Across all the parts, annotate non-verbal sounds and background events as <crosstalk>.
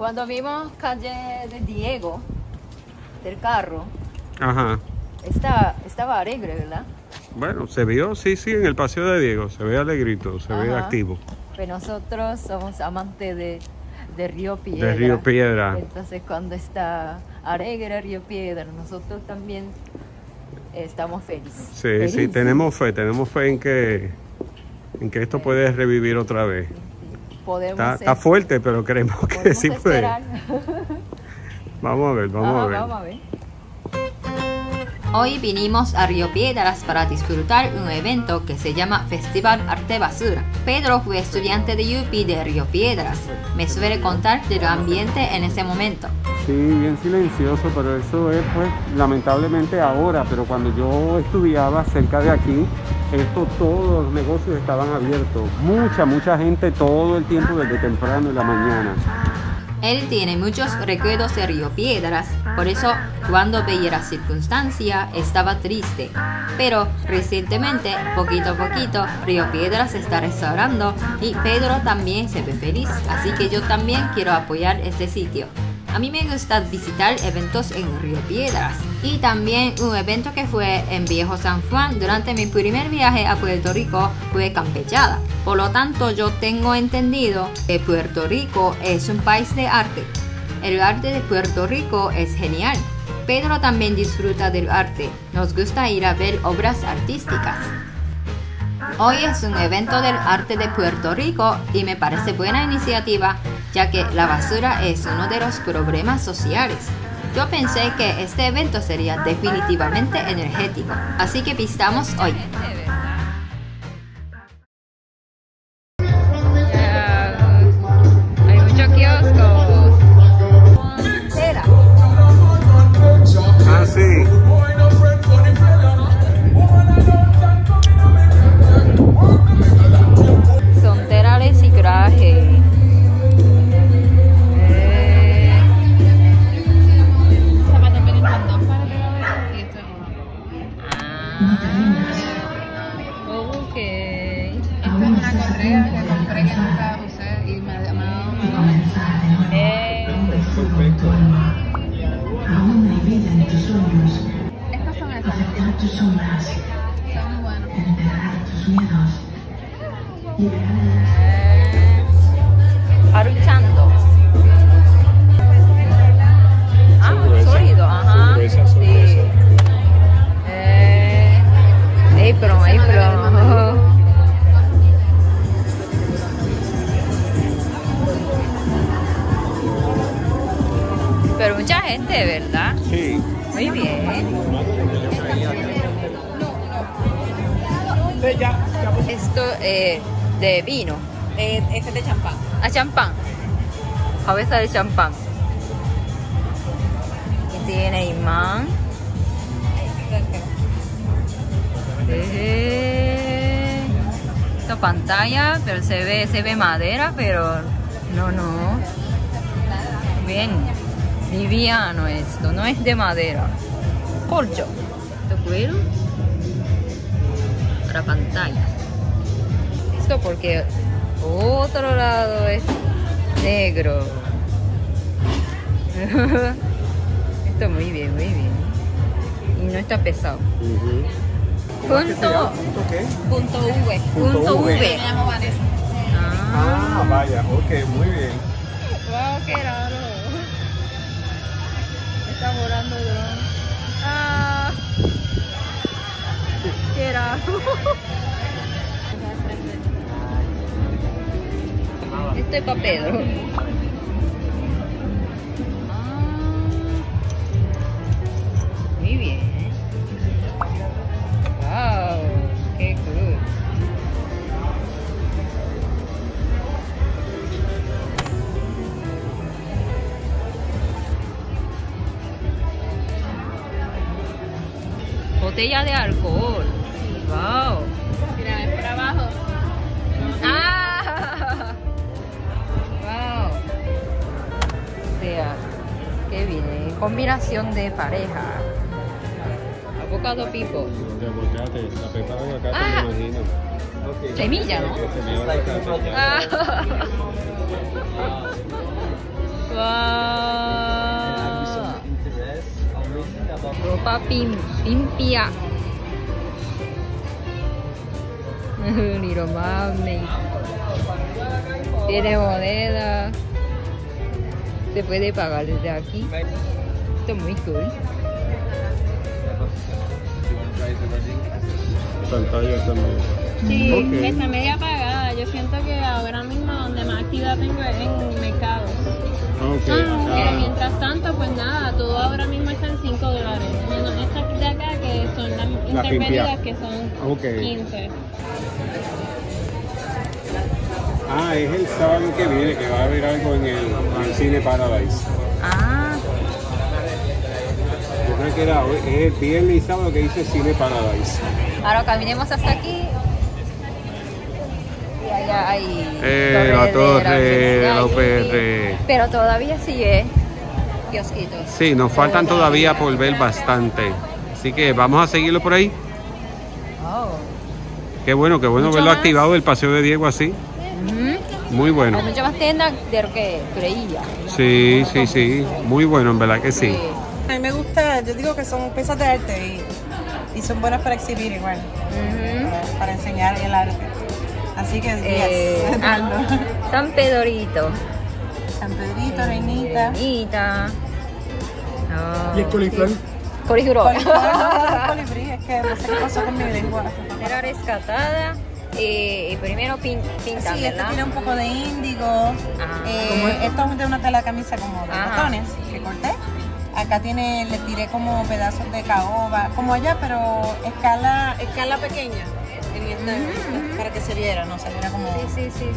Cuando vimos calle de Diego, del carro, Ajá. está, estaba alegre, ¿verdad? Bueno, se vio, sí, sí, en el paseo de Diego, se ve alegrito, se ve activo. Pues nosotros somos amantes de, de Río Piedra. De Río Piedra. Entonces cuando está alegre Río Piedra, nosotros también estamos felices. Sí, sí, tenemos fe, tenemos fe en que, en que esto puede revivir otra vez. Podemos, Está, es- está fuerte, pero creemos que sí puede. <laughs> Vamos a ver, vamos Ajá, a ver. vamos a ver. Hoy vinimos a Río Piedras para disfrutar un evento que se llama Festival Arte Basura. Pedro fue estudiante de UPI de Río Piedras. Me suele contar del ambiente en ese momento. Sí, bien silencioso, pero eso es pues lamentablemente ahora, pero cuando yo estudiaba cerca de aquí, esto todos los negocios estaban abiertos. Mucha, mucha gente todo el tiempo desde temprano en la mañana. Él tiene muchos recuerdos de Río Piedras, por eso cuando veía la circunstancia estaba triste. Pero recientemente, poquito a poquito, Río Piedras se está restaurando y Pedro también se ve feliz, así que yo también quiero apoyar este sitio. A mí me gusta visitar eventos en Río Piedras y también un evento que fue en Viejo San Juan durante mi primer viaje a Puerto Rico fue Campechada. Por lo tanto, yo tengo entendido que Puerto Rico es un país de arte. El arte de Puerto Rico es genial. Pedro también disfruta del arte. Nos gusta ir a ver obras artísticas. Hoy es un evento del arte de Puerto Rico y me parece buena iniciativa ya que la basura es uno de los problemas sociales. Yo pensé que este evento sería definitivamente energético, así que visitamos hoy. Tus sombras, Son muy buenas. enterrar tus miedos, liberar el Esto eh, de vino. Eh, este es de champán. A champán. Cabeza de champán. Y tiene imán. Eh, Esto pantalla, pero se ve, se ve madera, pero no, no. Bien. Liviano esto, no es de madera. Corcho. Esto cuero. Para pantalla. Esto porque otro lado es negro. <laughs> Esto muy bien, muy bien. Y no está pesado. Ujú. ¿Cómo es que se Punto. qué? Punto V. Punto Punto V. V. Me llamo Vanessa. Ah, vaya, ok, muy bien. Wow, qué raro. Está volando el dron. Ah, qué raro. <laughs> Esto es para Pedro. Ah, muy bien. Wow, qué cool. Botella de alcohol. sea. Viene? Eh, combinación de pareja. Avocado pipo. De la ah. Semilla, ¿no? Ropa. <laughs> Ni lo. Tiene moneda. Se puede pagar desde aquí. Esto es muy cool. Pantalla también. Sí, Ok. está media apagada. Yo siento que ahora mismo donde más actividad tengo es en mercados. Ah, acá. pero mientras tanto, pues nada, todo ahora mismo está en 5 dólares. Menos estas de acá que son las intermedias pimpia. que son Ok. 15. Ah, es el sábado que viene que va a haber algo en el, en el Cine Paradise. Ah, Yo creo que era hoy, es el viernes y sábado que dice Cine Paradise. ahora caminemos hasta aquí. Y allá hay. Eh, la de torre de la y- UPR. Pero todavía sigue kiosquitos. Sí, nos faltan todavía por ver bastante. Así que vamos a seguirlo por ahí. Oh. Qué bueno, qué bueno Mucho verlo más. activado el paseo de Diego así. Muy bueno. Hay muchas más tiendas de lo que creía. Sí, sí, sí. Muy bueno, en verdad que sí. A mí me gusta, yo digo que son piezas de arte y, y son buenas para exhibir igual, para, para enseñar el arte. Así que, Eh, yes, ah. <laughs> San Pedrito. San Pedrito, Reinita. Reinita. Oh, ¿Y el coliflor? sí. Coliflor. Colibrí, <laughs> colibrí, es que no sé qué pasó con mi lengua. Era rescatada. Y, y primero pin, pintan, Sí, este ¿verdad? tiene un poco de índigo. Ah, Eh, ¿cómo es? esto es de una tela de camisa como de Ajá. botones que corté. Acá tiene, le tiré como pedazos de caoba, como allá, pero escala, escala pequeña. En esta, para que se viera, no se viera como Sí, sí.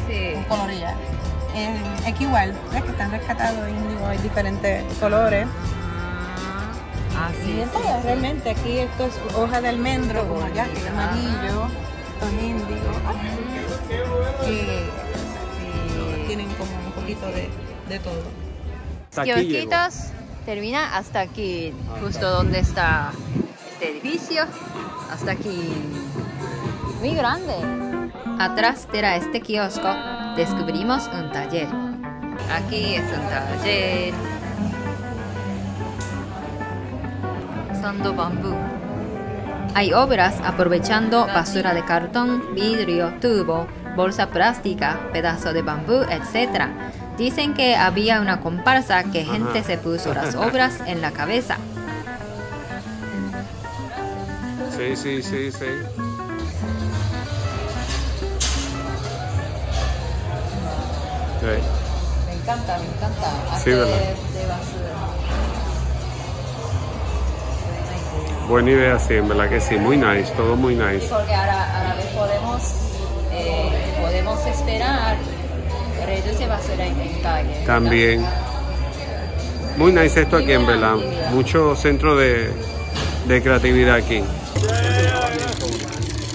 Eh, es que igual, ves que están rescatados índigo, hay diferentes colores. Ah, Y sí. en todas, realmente, aquí esto es hoja de almendro, como allá, que es amarillo, Y sí. tienen como un poquito de, de todo. Kiosquitos termina hasta aquí, justo donde está este edificio. Hasta aquí. Muy grande. Atrás de este kiosco descubrimos un taller. Aquí es un taller. Usando bambú. Hay obras aprovechando basura de cartón, vidrio, tubo, bolsa plástica, pedazo de bambú, etc. Dicen que había una comparsa que gente Ajá. se puso las <laughs> obras en la cabeza. Sí, sí, sí, sí. Sí. Me encanta, me encanta. Sí, hacer ¿verdad? de basura. Buena idea, sí, en verdad que sí. Muy nice, todo muy Sí, nice. porque ahora a la vez podemos, eh, podemos esperar reduce basura en el calle. ¿verdad? También. Muy nice esto aquí, en verdad. Mucho centro de, de creatividad aquí.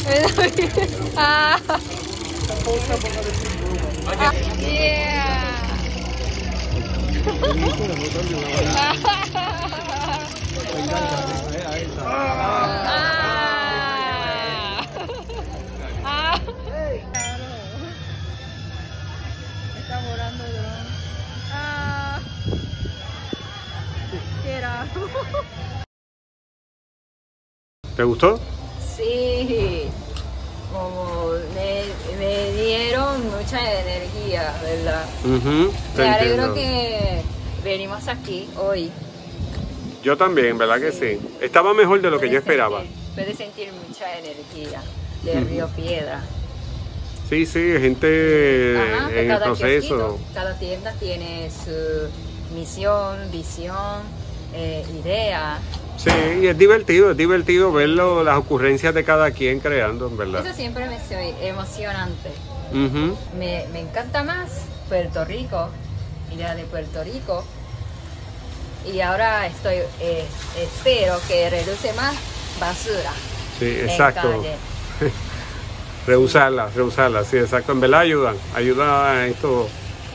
<laughs> ah. Ah, yeah. <laughs> ¿Te gustó? Sí, como me, me dieron mucha energía, ¿verdad? Ujú, te Me alegro que venimos aquí hoy. Yo también, ¿verdad que sí? Estaba mejor de lo que yo esperaba. sentir- Puedes sentir mucha energía del río Piedra. Sí, sí, gente Ajá, en el cada proceso. cada tienda tiene su misión, visión, eh, idea. Sí, y es divertido, es divertido verlo, las ocurrencias de cada quien creando, en verdad. Eso siempre me soy emocionante. Me, me encanta más Puerto Rico, idea de Puerto Rico. Y ahora estoy, eh, espero que reduce más basura. Sí, en exacto. calle. <laughs> Reusarlas, reusarlas, sí, exacto. En verdad ayudan, ayuda a esto,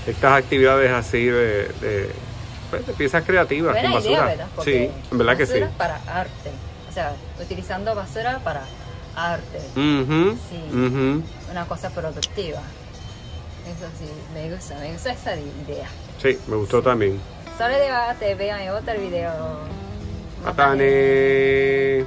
estas actividades así de, de, pues, de piezas creativas Buena con idea, basura. ¿verdad? Porque sí, en verdad que sí. basura para arte. O sea, utilizando basura para arte. Ujú, Sí. ujú. Una cosa productiva. Eso sí, me gusta, me gusta esa idea. Sí, me gustó también. Solo de te vean otro video. Matane.